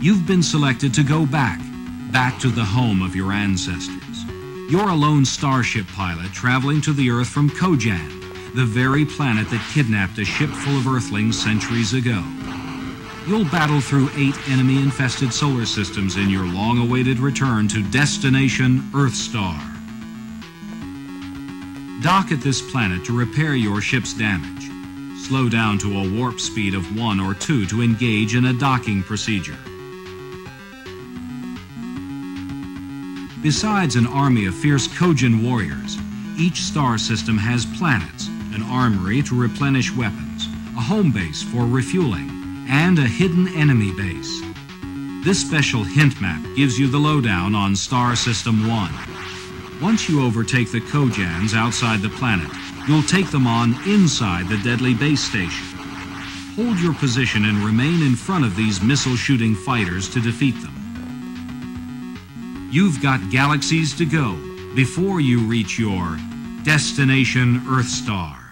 You've been selected to go back, back to the home of your ancestors. You're a lone starship pilot traveling to the Earth from Kojan, the very planet that kidnapped a ship full of Earthlings centuries ago. You'll battle through eight enemy infested solar systems in your long awaited return to Destination Earthstar. Dock at this planet to repair your ship's damage. Slow down to a warp speed of 1 or 2 to engage in a docking procedure. Besides an army of fierce Kojin warriors, each star system has planets, an armory to replenish weapons, a home base for refueling, and a hidden enemy base. This special hint map gives you the lowdown on Star System 1. Once you overtake the Kojans outside the planet, you'll take them on inside the deadly base station. Hold your position and remain in front of these missile-shooting fighters to defeat them. You've got galaxies to go before you reach your Destination Earthstar.